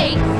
Wait!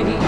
away.